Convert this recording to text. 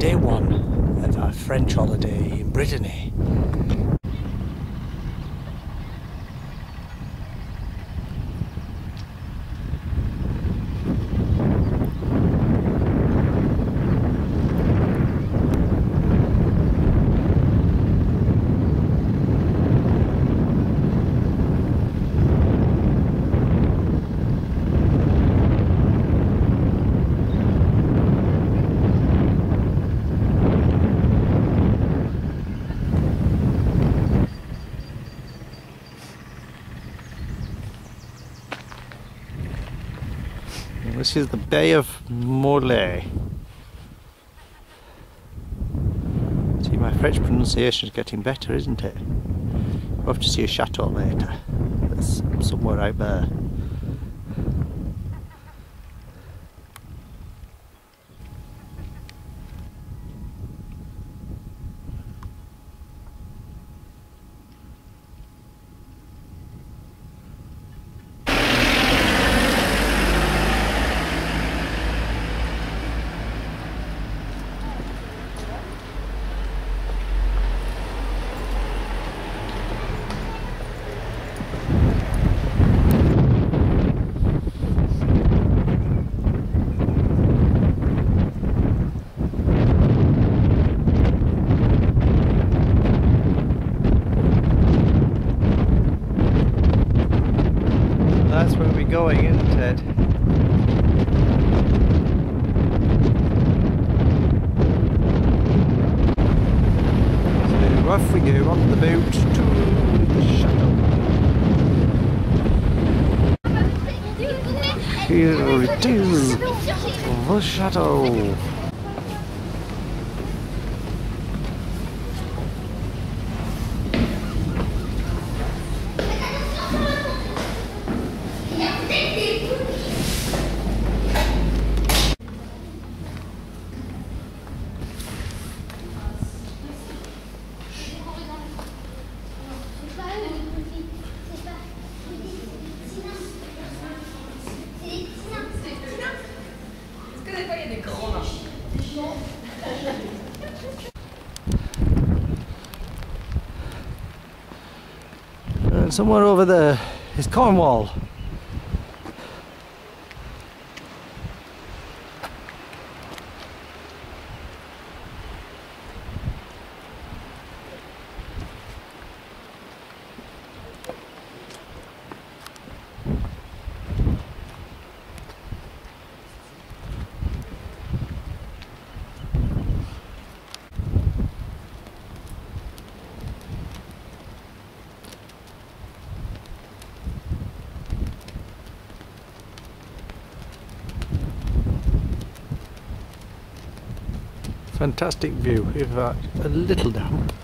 day one of our French holiday in Brittany. This is the Bay of Morlaix. See, my French pronunciation is getting better, isn't it? We'll have to see a chateau later. It's somewhere out there. That's where we're going, isn't it? So off we go on the boat to the chateau. Here do the chateau. And somewhere over there is Cornwall. Fantastic view, in fact, uh, a little damp.